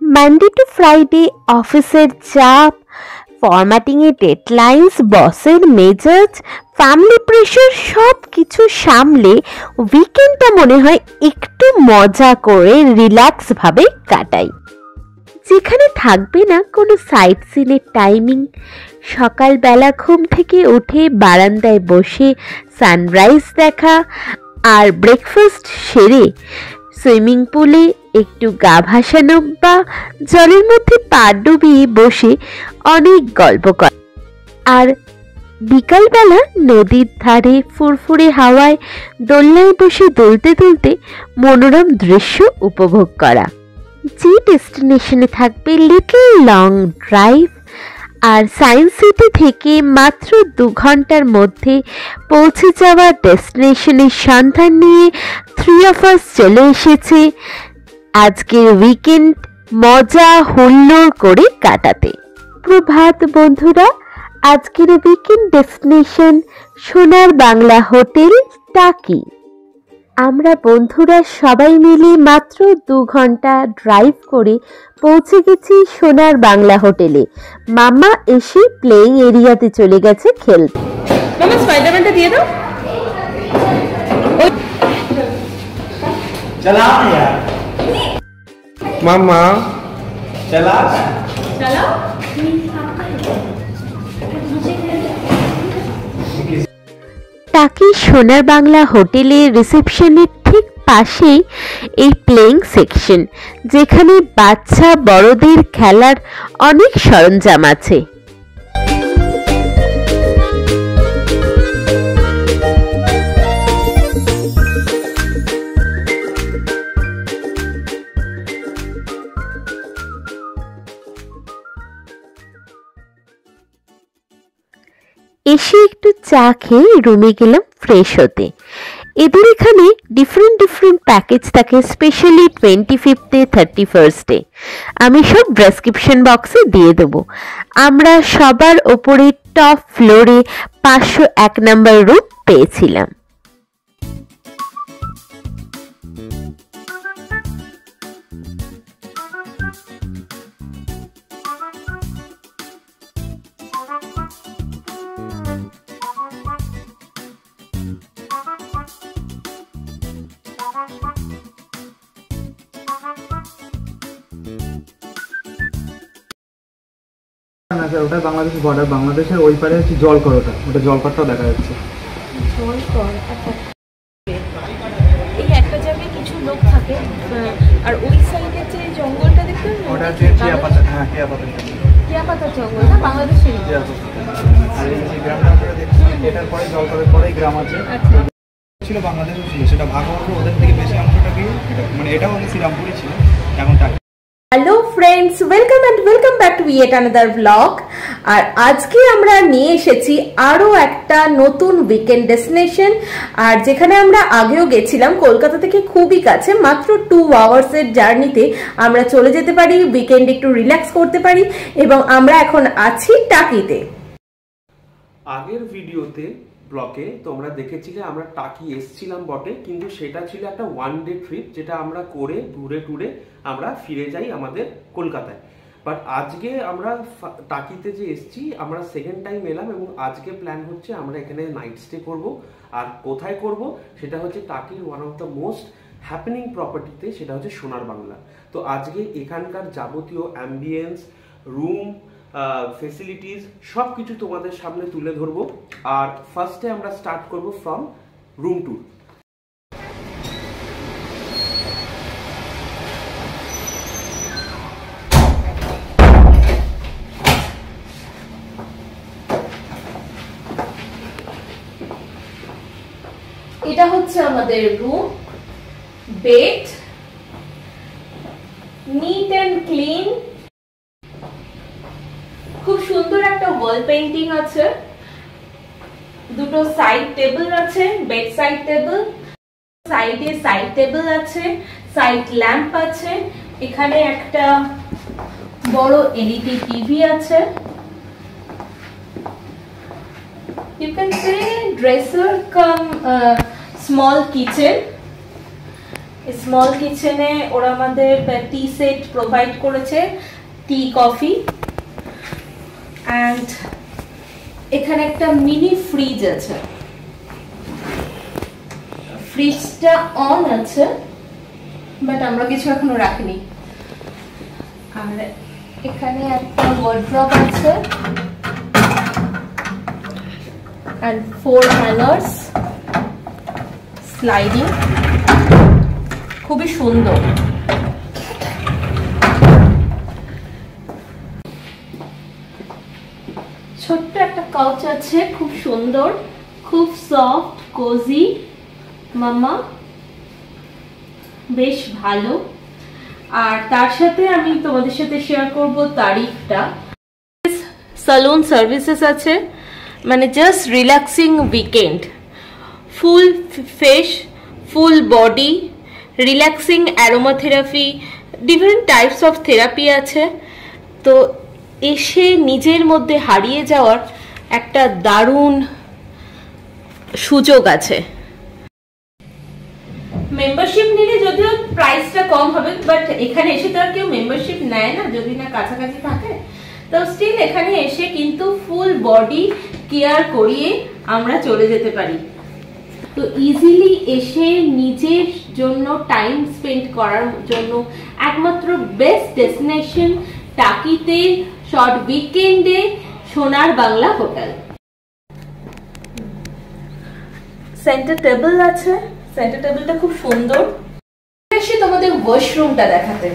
Monday to Friday অফিসের চাপ ফরম্যাটিংয়ে deadlines বসের মেজাজ ফ্যামিলি প্রেশার সব কিছু সামলে উইকেন্ডটা মনে হয় একটু মজা করে রিল্যাক্সভাবে কাটাই। যেখানে থাকবে না কোনো সাইট সিনের টাইমিং সকালবেলা ঘুম থেকে উঠে বারান্দায় বসে সানরাইজ দেখা আর ব্রেকফাস্ট সেরে সুইমিং পুলে একটু গা ভাসানো বা জলের মধ্যে পা ডুবিয়ে বসে অনেক গল্প করে। আর বিকালবেলা নদীর ধারে ফুরফুরে হাওয়ায় দোলনায় বসে দুলতে দুলতে মনোরম দৃশ্য উপভোগ করা। যে ডেস্টিনেশনে থাকবে লিটল লং ড্রাইভ আর সায়েন্স সিটি থেকে মাত্র দু ঘণ্টার মধ্যে পৌঁছে যাওয়া ডেস্টিনেশনের সন্ধান নিয়ে থ্রি অফ চলে এসেছে আজকের উইকেন্ড মজা হুল্লোড় করে কাটাতে। প্রভাত বন্ধুরা, আজকের উইকেন্ড ডেস্টিনেশন সোনার বাংলা হোটেল টাকি। আমরা বন্ধুরা সবাই মিলে মাত্র দু ঘণ্টা ড্রাইভ করে পৌঁছে গেছি সোনার বাংলা হোটেলে। মামা এসে প্লেইং এরিয়াতে চলে গেছে খেলতে। মামা স্পাইডারম্যানটা দিয়ে দাও। चला মাম্মা চলা। চলো? টাকি সোনার বাংলা হোটেলে রিসেপশনের ঠিক পাশেই এই প্লেয়িং সেকশন যেখানে বাচ্চা বড়দের খেলার অনেক সরঞ্জাম আছে। এসে একটু চা খেয়ে রুমে গেলাম ফ্রেশ হতে। এদের এখানে ডিফারেন্ট ডিফারেন্ট প্যাকেজ থাকে স্পেশালি টোয়েন্টি ফিফথে থার্টি ফার্স্টে আমি সব প্রেসক্রিপশন বক্সে দিয়ে দেব। আমরা সবার ওপরে টপ ফ্লোরে পাঁচশো এক নম্বর রুম পেয়েছিলাম। বর্ডার বাংলাদেশের ওই পারে হচ্ছে জলকর ওটা ওটা জলকরটাও দেখা যাচ্ছে। এই একটা জায়গায় কিছু লোক থাকে আর ওই সাইডে যে জঙ্গলটা দেখতে ওটা হচ্ছে টিয়া পাতা হ্যাঁ টিয়া পাতা জঙ্গল। না বাংলাদেশের আর এই যে গ্রামটা আপনারা দেখছেন এটার পরে জলকরের পরেই গ্রাম আছে। আচ্ছা। ছিল বাংলাদেশও ছিল সেটা ভাগ হওয়ার পর ওদের থেকে বেশি অংশটাকে মানে এটাও আগে শ্রীরামপুরই ছিল এখন টাকা hello friends welcome and welcome back to yet another blog আর আজকে আমরা নিয়ে এসেছি আরও একটা নতুন উইকেন্ড ডেস্টিনেশন আর যেখানে আমরা আগেও গেছিলাম, কলকাতা থেকে খুবই কাছে, মাত্র টু আওয়ার্সের জার্নিতে আমরা চলে যেতে পারি উইকেন্ড একটু রিল্যাক্স করতে পারি এবং আমরা এখন আছি টাকিতে। আগের ভিডিওতে ব্লকে তোমরা দেখেছিলে আমরা টাকি এসছিলাম বটে, কিন্তু সেটা ছিল একটা ওয়ান ডে ট্রিপ যেটা আমরা করে ঘুরে টুরে আমরা ফিরে যাই আমাদের কলকাতায়। বাট আজকে আমরা টাকিতে যে এসছি, আমরা সেকেন্ড টাইম এলাম এবং আজকে প্ল্যান হচ্ছে আমরা এখানে নাইট স্টে করব। আর কোথায় করব, সেটা হচ্ছে টাকির one of the most happening প্রপার্টিতে সেটা হচ্ছে সোনার বাংলা। তো আজকে এখানকার যাবতীয় অ্যাম্বিয়েন্স রুম ফেসিলিটিস সব কিছু তোমাদের সামনে তুলে ধরবো। আর ফার্স্টে আমরা স্টার্ট করব ফ্রম রুম ট্যুর এটা হচ্ছে আমাদের room bed neat and clean খুব সুন্দর একটা ওয়াল পেন্টিং আছে দুটো সাইড টেবিল আছে বেড সাইড টেবিল সাইডে সাইড টেবিল আছে সাইড ল্যাম্প আছে এখানে একটা বড় এলইডি টিভি আছে। Can say dresser come uh, small kitchen. Small কিচেনে ওরা আমাদের টি সেট প্রোভাইড করেছে টি কফি অ্যান্ড এখানে একটা মিনি ফ্রিজ আছে। ফ্রিজটা অন আছে বাট আমরা কিছু এখনও রাখিনি। আর এখানে একটা ওয়ার্ড্রপ আছে। And four hangers স্লাইডিং খুবই সুন্দর। কাউচ আছে, খুব সুন্দর, খুব সফট কোজি মামা, বেশ ভালো। আর তার সাথে আমি তোমাদের সাথে শেয়ার করব তারিখটা সালুন সার্ভিসেস আছে মানে just relaxing weekend full face full body relaxing aromatherapy different types of therapy আছে। তো এসে নিজের মধ্যে হারিয়ে যাওয়ার একটা দারুণ সুযোগ আছে। মেম্বারশিপ নিলে যদিও প্রাইসটা কম হবে বাট এখানে এসে তো আর কেউ মেম্বারশিপ নেয় না, যদি না কাছাকাছি থাকে। তো স্টিল এখানে এসে কিন্তু ফুল বডি কেয়ার করিয়ে আমরা চলে যেতে পারি। তো ইজিলি এসে নিজের জন্য টাইম স্পেন্ড করার জন্য একমাত্র বেস্ট ডেস্টিনেশন টাকিতে শর্ট উইকেন্ডে Sonar Bangla hotel. Centre table আছে। সেন্টার টেবিলটা খুব সুন্দর। এসে তোমাদের ওয়াশরুমটা দেখাতে।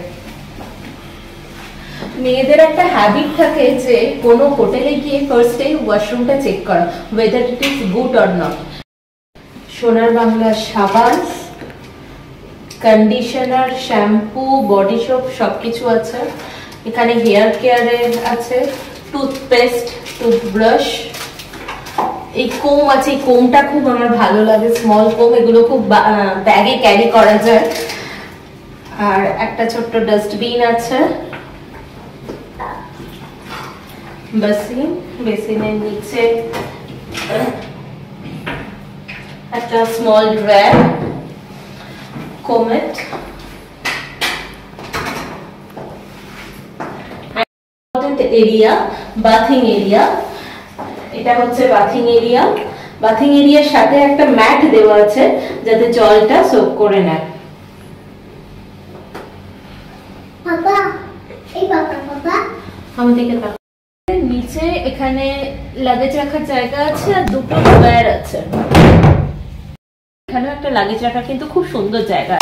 মেয়েদের একটা হ্যাবিট থাকে যে কোনো হোটেলে গিয়ে ফার্স্টে ওয়াশরুমটা চেক করা weather it is good or not Sonar Bangla সাবান কন্ডিশনার শ্যাম্পু বডি সোপ সবকিছু আছে। এখানে হেয়ার কেয়ারের আছে। টুথপেস্ট টুথব্রাশ এই কোম আছে, এই কোমটা খুব আমার ভালো লাগে স্মল কোম এগুলো খুব ব্যাগে ক্যারি করা যায়। আর একটা ছোট্ট ডাস্টবিন আছে। বেসিন বেসিনের নিচে, একটা small drawer commode area bathing area এটা হচ্ছে বাথিং এরিয়া বাথিং এরিয়ার সাথে একটা ম্যাট দেওয়া আছে যাতে জলটা সোক করে নেয়। বাবা এই বাবা বাবা। আমাদেরকে তাকাও। নিচে এখানে লাগেজ রাখার জায়গা আছে আর দুটো ড্রয়ার আছে। এখানেও একটা লাগেজ রাখার কিন্তু খুব সুন্দর জায়গা।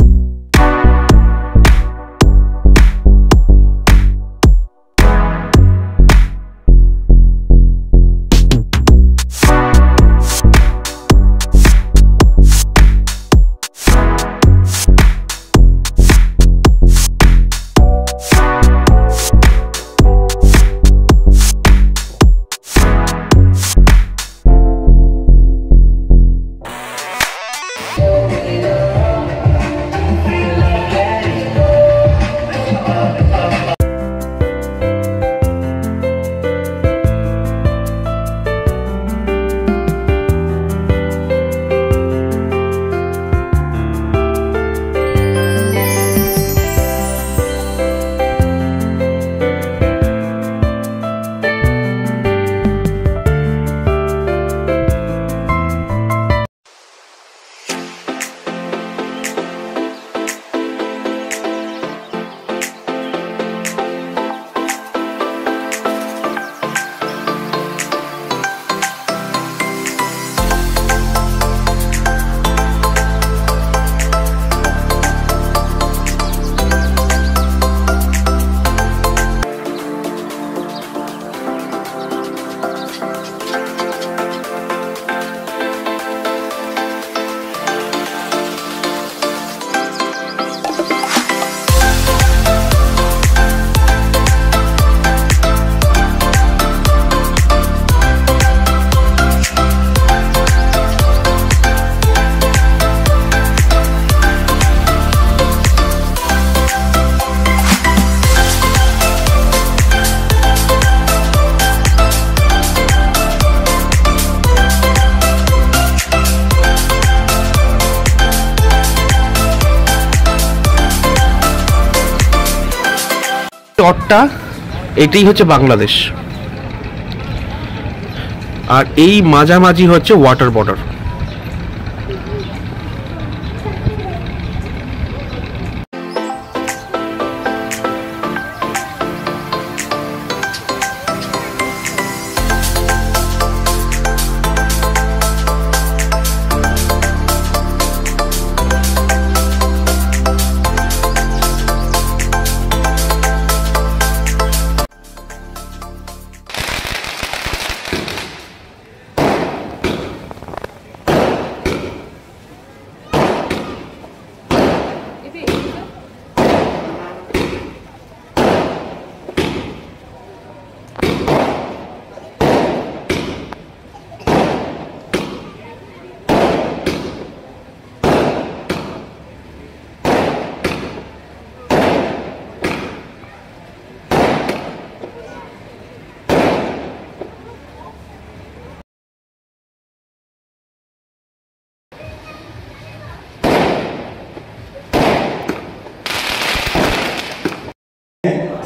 চরটা এটাই হচ্ছে বাংলাদেশ। আর এই মাঝামাঝি হচ্ছে ওয়াটার বর্ডার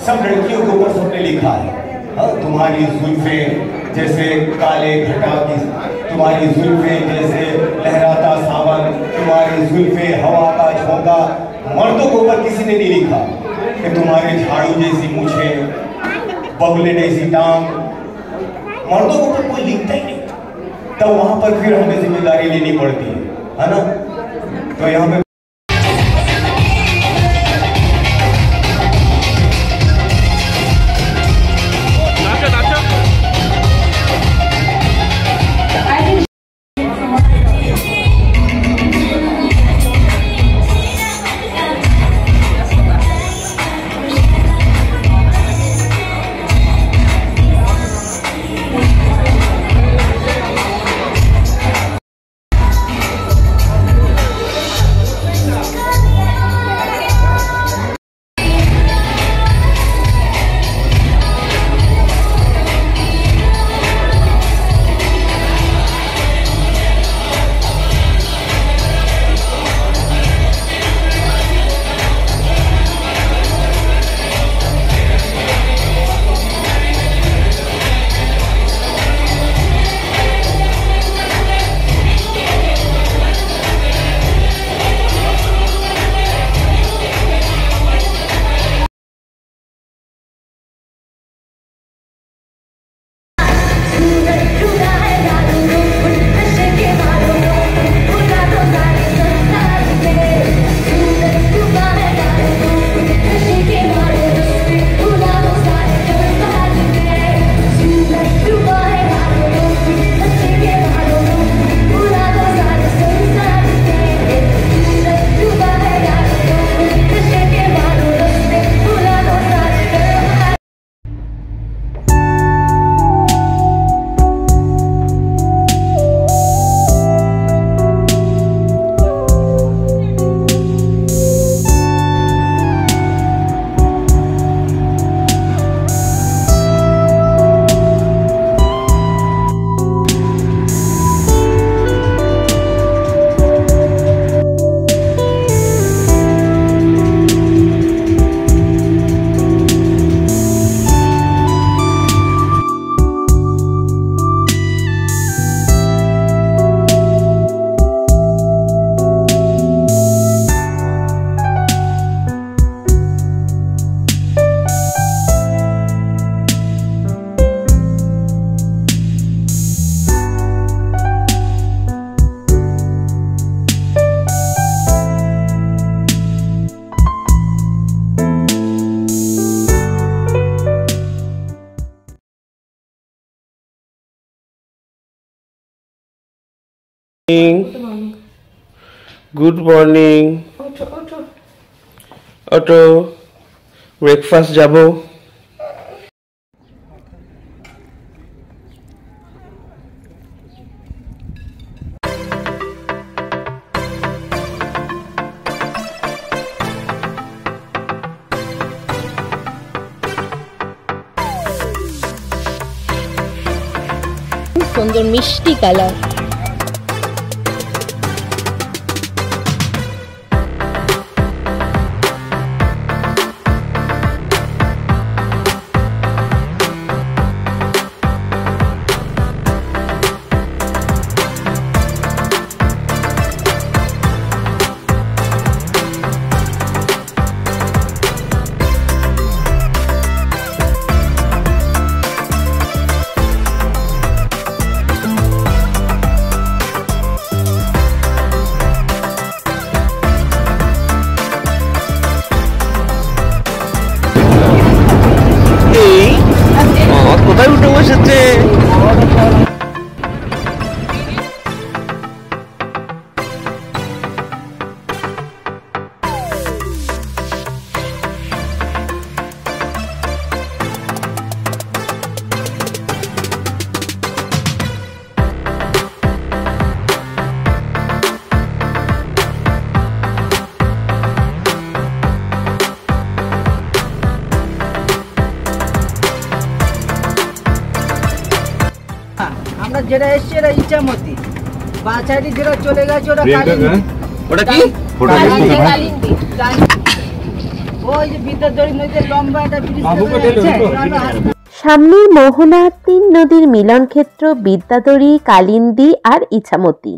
सब लड़कियों के ऊपर सबने लिखा है। हाँ, तुम्हारी जुल्फे जैसे काले घटा की तुम्हारी जुल्फे जैसे लहराता सावन तुम्हारी जुल्फे हवा का झोंका मर्दों के ऊपर किसी ने नहीं लिखा कि तुम्हारे झाड़ू जैसी मूछे बगुले जैसी टांग। मर्दों के ऊपर कोई लिखता ही नहीं। तब वहाँ पर फिर हमें ज़िम्मेदारी लेनी पड़ती है ना? तो यहाँ पे গুড মর্নিং অটো ব্রেকফাস্ট যাব সুন্দর মিষ্টি কালার। ইচ্ছামতি যেটা চলে গেছে ওটা কালিন্দী। ওটা কি? কালিন্দী, কালিন্দী। ওই যে বিদ্যাধরী নদীতে লম্বা একটা ব্রিজ সামনের মোহনা তিন নদীর মিলনক্ষেত্র বিদ্যাধরী কালিন্দী আর ইছামতি।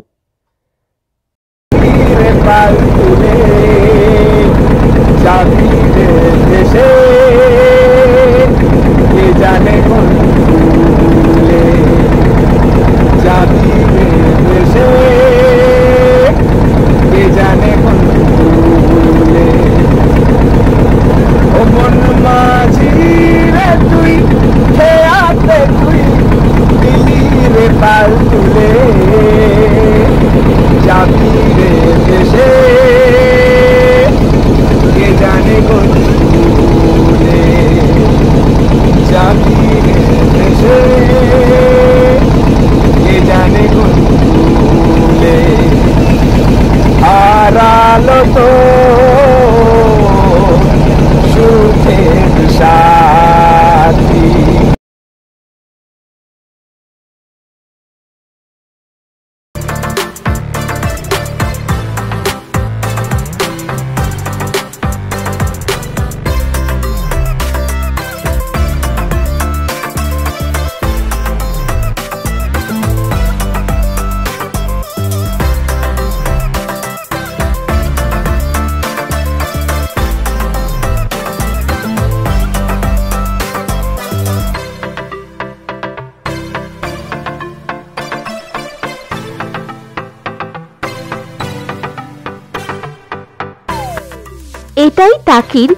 এটাই টাকির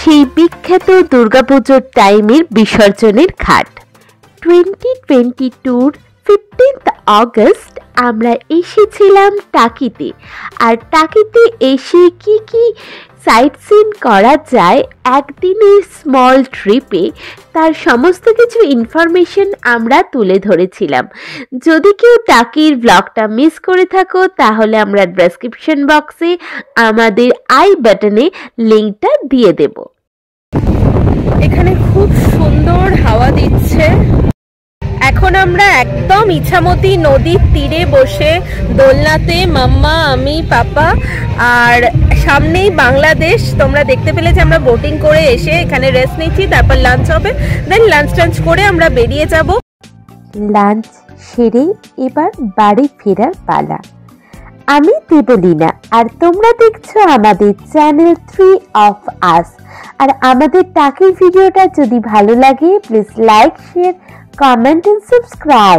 সেই বিখ্যাত দুর্গাপুজোর টাইমের বিসর্জনের ঘাট। টোয়েন্টি টোয়েন্টি টুর ফিফটিন্থ আগস্ট আমরা এসেছিলাম টাকিতে আর টাকিতে এসে কি কি সাইট সিন করা যায় একদিনের স্মল ট্রিপে তার সমস্ত কিছু ইনফরমেশন আমরা তুলে ধরেছিলাম। যদি কেউ টাকির ব্লগটা মিস করে থাকো, তাহলে আমরা ডেসক্রিপশন বক্সে আমাদের আই বাটনে লিঙ্কটা দিয়ে দেব। এখানে খুব সুন্দর হাওয়া দিচ্ছে। এখন আমরা একদম ইছামতি নদীর তীরে বসে দোলনাতে মাম্মা আমি পাপা আর সামনেই বাংলাদেশ। তোমরা দেখতে পেলে যে আমরা বোটিং করে এসে এখানে রেস্ট নিচ্ছি তারপর লাঞ্চ হবে। দেন লাঞ্চ টাঞ্চ করে আমরা বেরিয়ে যাব। লাঞ্চ সেরে এবার বাড়ি ফেরার পালা। আমি দেবলীনা, আর তোমরা দেখছ আমাদের চ্যানেল থ্রি অফ আস আর আমাদের টাকির ভিডিওটা যদি ভালো লাগে please like share comment and subscribe